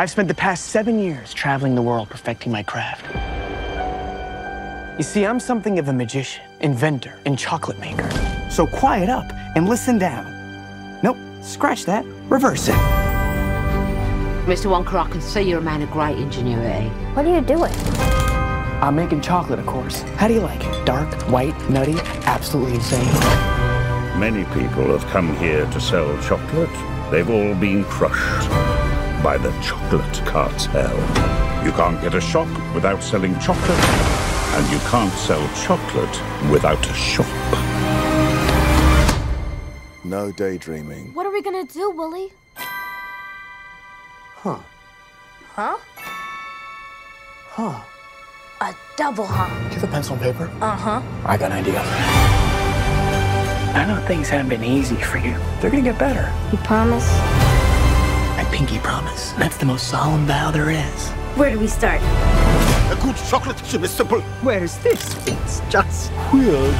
I've spent the past seven years traveling the world perfecting my craft. You see, I'm something of a magician, inventor, and chocolate maker. So quiet up and listen down. Nope, scratch that, reverse it. Mr. Wonka, I can see you're a man of great ingenuity. What are you doing? I'm making chocolate, of course. How do you like it? Dark, white, nutty, absolutely insane. Many people have come here to sell chocolate. They've all been crushed by the chocolate cartel. You can't get a shop without selling chocolate, and you can't sell chocolate without a shop. No daydreaming. What are we gonna do, Willy? Huh. Huh? Huh. A double huh? Do you have a pencil and paper? Uh-huh. I got an idea. I know things haven't been easy for you. They're gonna get better. You promise? I pinky promise. That's the most solemn vow there is. Where do we start? A good chocolate chip is simple. Where's this? It's just weird.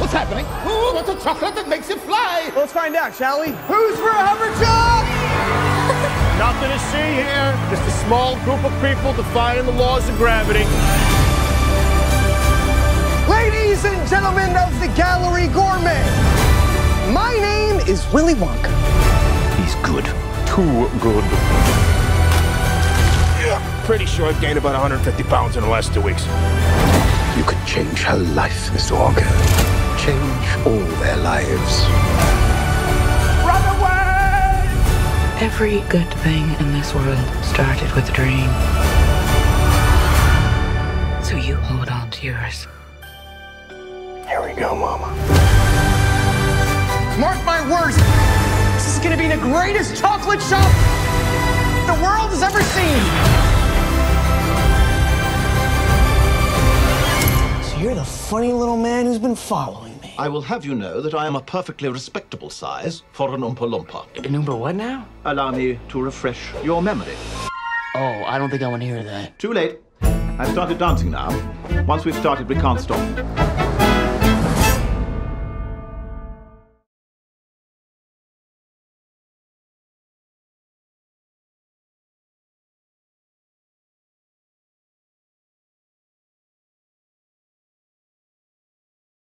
What's happening? Who wants a chocolate that makes you fly? Let's find out, shall we? Who's for a Hoverchoc? Nothing to see here. Just a small group of people defying the laws of gravity. Ladies and gentlemen of the Galeries Gourmet, my name is Willy Wonka. He's good. Too good. Pretty sure I've gained about 150 pounds in the last two weeks. You could change her life, Mr. Wonka. Change all their lives. Run away! Every good thing in this world started with a dream. So you hold on to yours. Here we go, Mama. Mark my words, this is gonna be the greatest chocolate shop the world has ever seen. So you're the funny little man who's been following me. I will have you know that I am a perfectly respectable size for an Oompa Loompa. An Uber what now? Allow me to refresh your memory. Oh, I don't think I want to hear that. Too late. I've started dancing now. Once we've started, we can't stop.